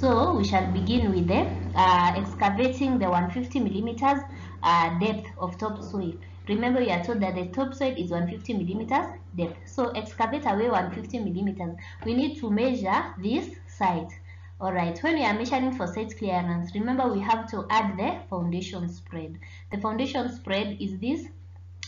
so we shall begin with the uh, excavating the 150 millimeters uh, depth of topsoil. Remember you are told that the topsoil is 150 millimeters depth. So excavate away 150 millimeters. We need to measure this site. All right when we are measuring for site clearance remember we have to add the foundation spread. The foundation spread is this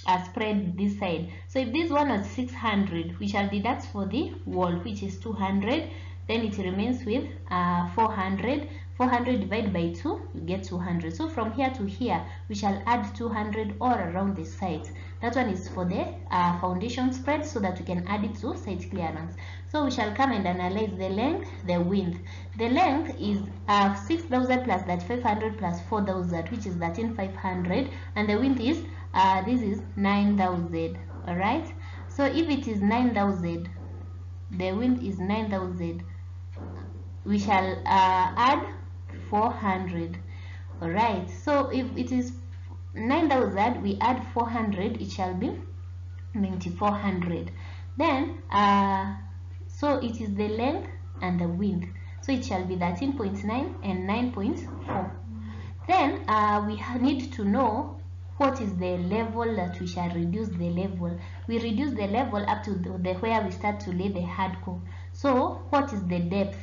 uh, spread this side. So if this one was 600 we shall deduct for the wall which is 200 then it remains with uh, 400 400 divided by 2 you get 200 so from here to here we shall add 200 all around the site that one is for the uh, foundation spread so that we can add it to site clearance. So we shall come and analyze the length the width. The length is uh, 6000 plus that 500 plus 4000 which is 13500 and the width is uh, this is 9000 all right so if it is 9000 the width is 9000 we shall uh, add 400 all right so if it is 9000 we add 400 it shall be 9400 then uh, so it is the length and the width. So it shall be 13.9 and 9.4 then uh, we need to know what is the level that we shall reduce the level. We reduce the level up to the, the where we start to lay the hardcore so what is the depth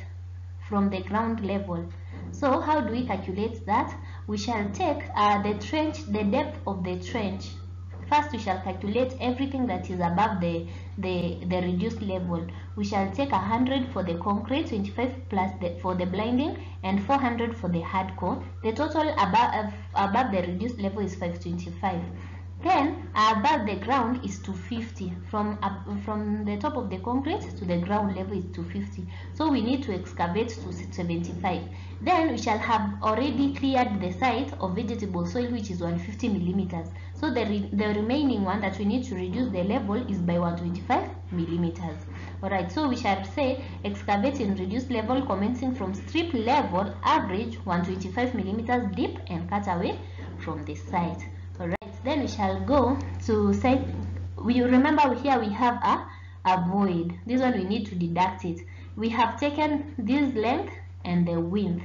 from the ground level. So how do we calculate that? We shall take uh, the trench the depth of the trench. First we shall calculate everything that is above the the the reduced level. We shall take 100 for the concrete 25 plus the, for the blinding and 400 for the hardcore the total above above the reduced level is 525 then above the ground is 250 from uh, from the top of the concrete to the ground level is 250 so we need to excavate to 75 then we shall have already cleared the site of vegetable soil which is 150 millimeters. So the, re the remaining one that we need to reduce the level is by 125 millimeters. Alright so we shall say excavate in reduced level commencing from strip level average 125 millimeters deep and cut away from the site then we shall go to say, we remember here we have a a void. This one we need to deduct it. We have taken this length and the width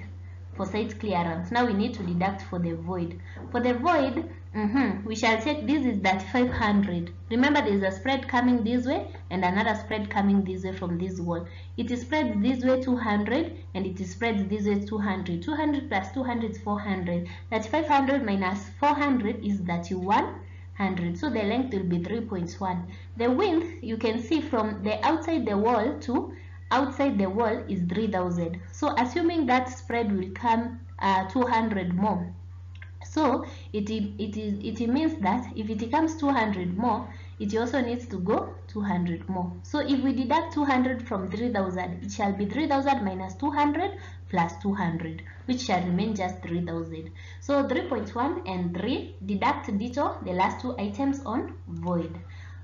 for site clearance. Now we need to deduct for the void. For the void mm -hmm, we shall take this is that 500 remember there is a spread coming this way and another spread coming this way from this wall. It is spread this way 200 and it is spread this way 200 200 plus 200 is 400 that 500 minus 400 is that 100 so the length will be 3.1 the width you can see from the outside the wall to outside the wall is 3000 so assuming that spread will come uh, 200 more. So it, it is it means that if it comes 200 more it also needs to go 200 more. So if we deduct 200 from 3000 it shall be 3000 minus 200 plus 200 which shall remain just 3000 so 3.1 and 3 deduct ditto the last two items on void.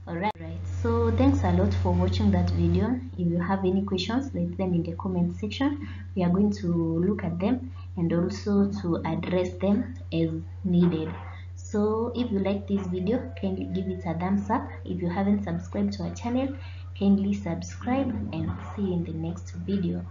Alright. right so thanks a lot for watching that video. If you have any questions leave them in the comment section. We are going to look at them and also to address them as needed. So if you like this video kindly give it a thumbs up. If you haven't subscribed to our channel kindly subscribe and see you in the next video